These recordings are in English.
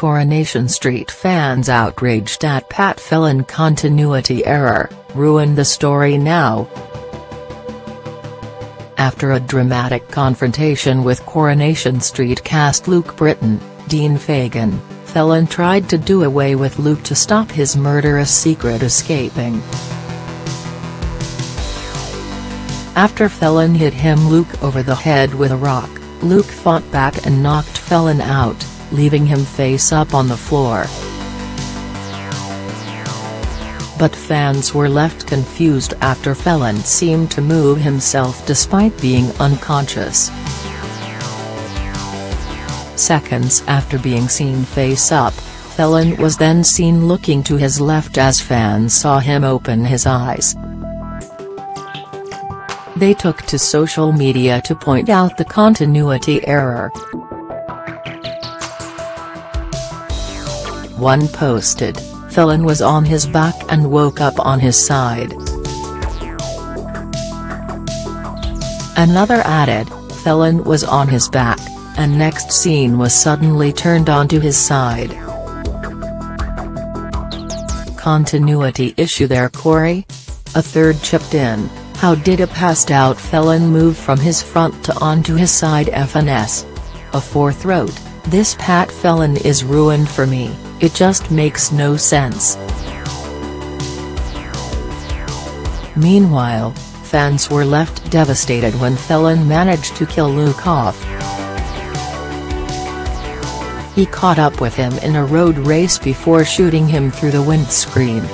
Coronation Street fans outraged at Pat Phelan continuity error, ruin the story now. After a dramatic confrontation with Coronation Street cast Luke Britton, Dean Fagan, Phelan tried to do away with Luke to stop his murderous secret escaping. After Phelan hit him Luke over the head with a rock, Luke fought back and knocked Phelan out, leaving him face up on the floor. But fans were left confused after Phelan seemed to move himself despite being unconscious. Seconds after being seen face up, Phelan was then seen looking to his left as fans saw him open his eyes. They took to social media to point out the continuity error. One posted, Phelan was on his back and woke up on his side. Another added, Phelan was on his back, and next scene was suddenly turned onto his side. Continuity issue there Corrie? A third chipped in, how did a passed out Phelan move from his front to onto his side FNS? A fourth wrote, this Pat Phelan is ruined for me, it just makes no sense. Meanwhile, fans were left devastated when Phelan managed to kill Luke off. He caught up with him in a road race before shooting him through the windscreen.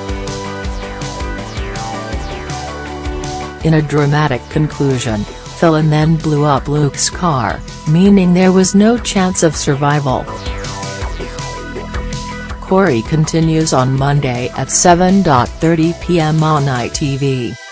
In a dramatic conclusion, Phelan then blew up Luke's car, meaning there was no chance of survival. Corrie continues on Monday at 7.30 p.m. on ITV.